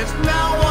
it's now